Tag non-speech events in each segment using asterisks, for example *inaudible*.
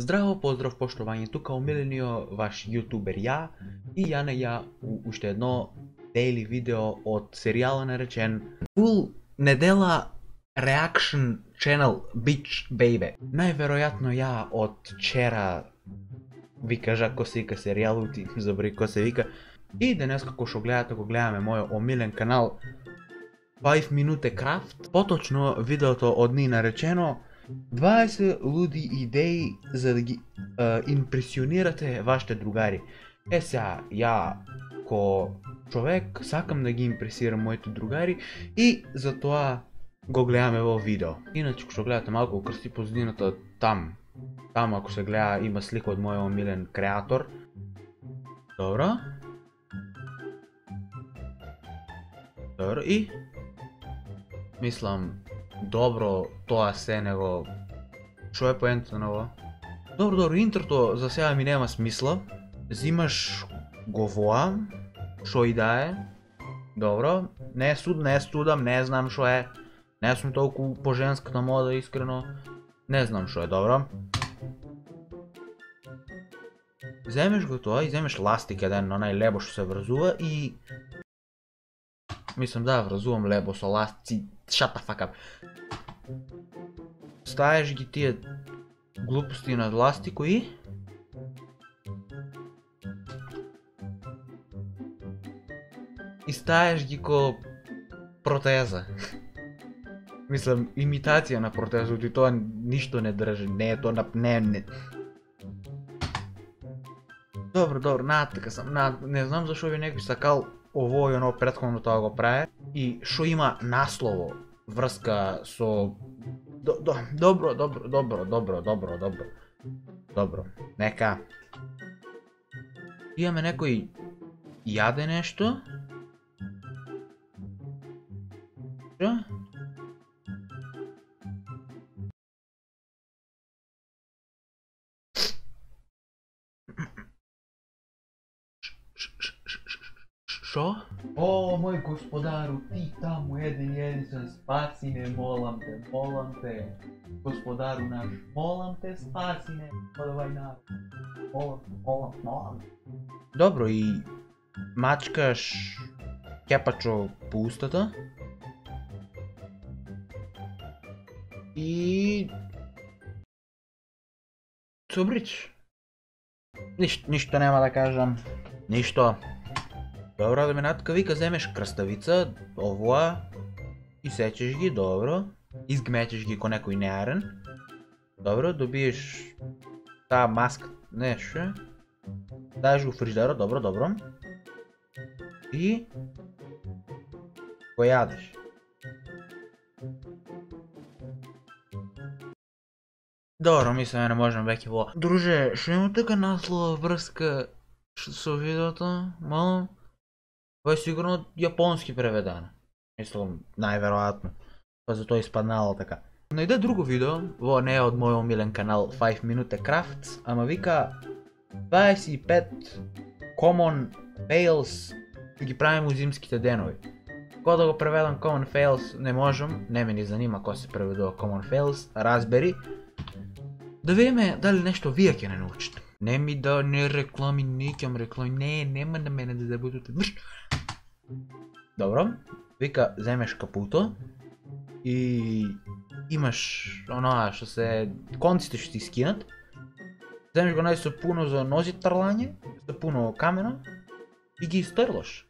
Здраво, поздрав, поштовање, тука омилениот ваш јутубер ја и ја на ја у уште едно дейли видео од серијала наречен Full недела Reaction Channel bitch Baby. Најверојатно ја од вчера ви кажа ко се вика серијалот *laughs* и забри ко се вика. И денес како што гледате го гледаме мојот омилен канал 5 минуте крафт. Поточно видеото од ни наречено 20 луди идеи за да ги а, импресионирате вашите другари. Е сега, ја ко човек сакам да ги импресирам моите другари и затоа го гледаме во видео. Иначе, кога што гледате малку крсти позадината там, там ако се гледа има слика од мојот омилен креатор. Добро. Добро и мислам добро тоа се него што е поентата на ова? Добро, добро, интрото за сега ми нема смисла. Зимаш говоа, што и да е. Добро, не суд, не студам, не знам што е. Не сум толку по женската мода, искрено. Не знам што е, добро. Земеш го тоа и земеш ластик еден на онај лебо што се врзува и Мислам да, вразувам лебо со ластици. Shut the fuck up. Ги тие глупости на ластико и и ставиш ги ко протеза. *laughs* Мислам, имитација на протеза, и тоа ништо не држи, не е тоа не, не. Добро, добро, натака сам, на, не знам зашо ви некој сакал ово и оно предходно тоа го праве. и што има наслово врска со до, до, добро, добро, добро, добро, добро, добро. Добро. Нека. Имаме некој јаде нешто. Što? O, moj gospodaru, ti tamo jedin jedinčan, spasi me, molam te, molam te. Gospodaru naš, molam te, spasi me, od ovaj. Molam, molam, molam. Dobro, i mačkaš kepačo pustota. I... Cubrić. Ništa, ništa nema da kažem. Ништо. Добро, да минатка вика, земеш крставица, овоа, и сечеш ги, добро. Изгмечеш ги ко некој неарен. Добро, добиеш таа маска, нешто. Даеш го фриждера, добро, добро. И го јадеш. Добро, мислам не можам веќе во. Друже, што има така наслова врска со видеото? Мало? Ова е сигурно јапонски преведено. Мислам, најверојатно. Па за тоа испаднало така. Најде друго видео, во не од мојот омилен канал 5 Minute Crafts, ама вика 25 common fails да ги правим у зимските денови. Кога да го преведам common fails не можам, не ме ни занима кој се преведува common fails, разбери. Да видиме дали нешто вие ќе не научите. Не ми да не реклами, не реклами, не, нема на мене да забудете. Мрш! Добро, вика, земеш капуто и имаш онаа што се конците што ти скинат. Земеш го најсо пуно за нози трлање, со пуно камено и ги истрлаш.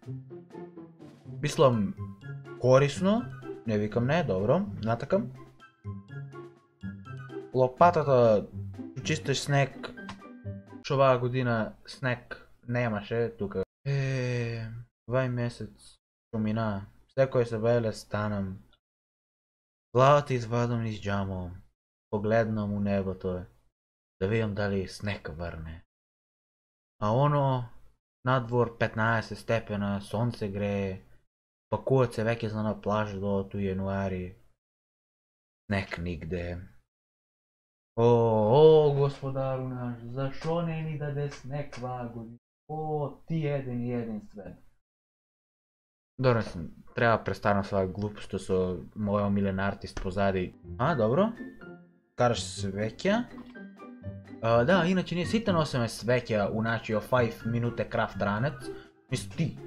Мислам, корисно, не викам не, добро, натакам. Лопатата чистиш снег, čuva godina, snack, nema še tukaj. E, vaj mesec, šumina, vse koje se vele stanem. Plavati z vadom iz džamov, poglednom v nebo to je, da vem, da li snack vrne. A ono, nadvor 15 stepena, sonce gre, pa kod se veke zna na plaž do tu januari. Snack nigde. О, о, господару наш, зашо не ни даде снег ваа година? О, ти еден и единствен. Добро сум, треба да престанам со глупоста со мојот омилен артист позади. А, добро. Караш свеќа. А, да, иначе ние сите носиме свеќа у нашиот 5 минуте крафт ранец. Мислам, ти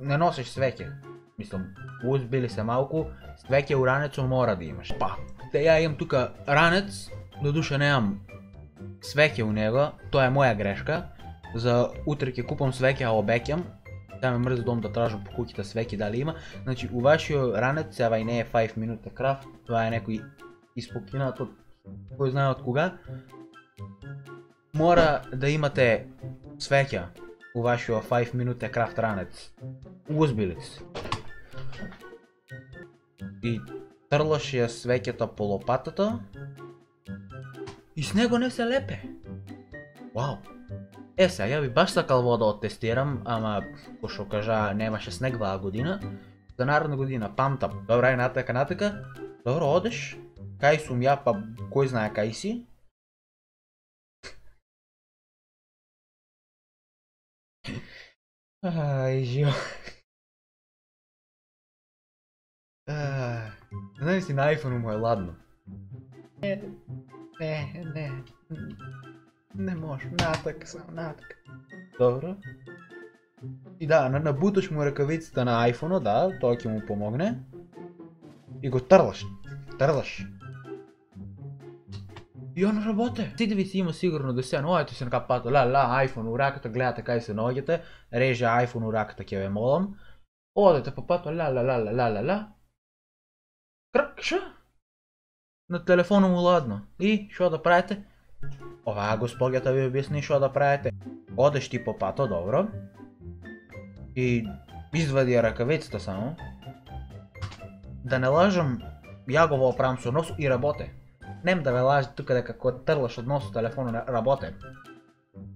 не носиш свеќа. Мислам, узбили се малку, свеќа у ранецо мора да имаш. Па, те ја имам тука ранец, до душа немам свеќе у него, тоа е моја грешка. За утре ќе купам свеќе, а обеќам. Да ме мрзи дом да тражам по куќите свеќе дали има. Значи, у вашиот ранец, сева и не е 5 минута крафт, тоа е некој испокинат од кој знае од кога. Мора да имате свеќа у вашиот 5 минута крафт ранец. Узбили се. И трлаш ја свеќата по лопатата и с него не се лепе. Вау. Е, сега, ја би баш сакал во да оттестирам, ама, ко што кажа, немаше снег ваа година. За наредна година, памтам, добра е натака, натака, добро, одеш, кај сум ја, па кој знае кај си. Ај, жио. Знаеш си на iPhone му е ладно. Не, не, не, може, натака само, натака. Добро. И да, на, набуташ му ръкавицата на iPhone, да, тоа ќе му помогне. И го трлаш. Трлаш. И он работе. Сите ви си има сигурно до сега, наоѓате се на капата, ла, ла, iPhone у раката, гледате кај се наоѓате, реже iPhone у раката, ќе ве молам. Одете по пато, ла, ла, ла, ла, ла, ла, ла. Кркша. На телефону му ладно. И, што да правите? Оваа господјата ви објасни што да правите. Одеш ти по пато, добро. И извади ја ракавицата само. Да не лажам, ја го во со нос и работе. Нем да ве лаже тука дека кога трлаш од носот телефона работе.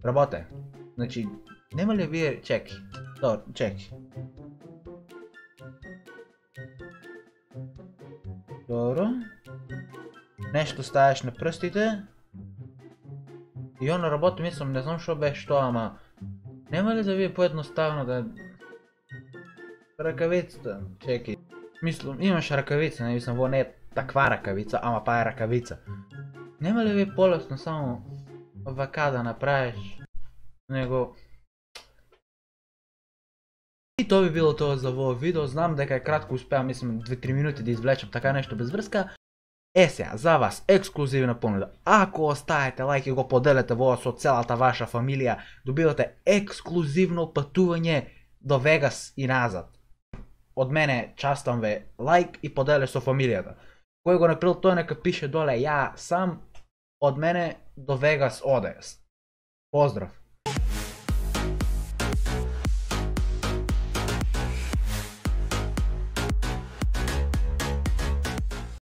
Работе. Значи, нема ли вие чеки? Добро, чеки. Добро. Нешто ставаш на прстите. И он работи, мислам, не знам што беше тоа, ама нема ли да ви е поедноставно да ракавицата, чеки. Мислам, имаш ракавица, не мислам, во не е таква ракавица, ама па е ракавица. Нема ли ви е полесно само вака да направиш, него И тоа би било тоа за овој видео, знам дека е кратко успеам, мислам 2-3 минути да извлечам така нешто без врска. Е сега, за вас, ексклузивна понуда. Ако оставите лайк и го поделите во со целата ваша фамилија, добивате ексклузивно патување до Вегас и назад. Од мене частам ве лайк и поделе со фамилијата. Кој го направил тоа нека пише доле ја сам од мене до Вегас оде. Поздрав.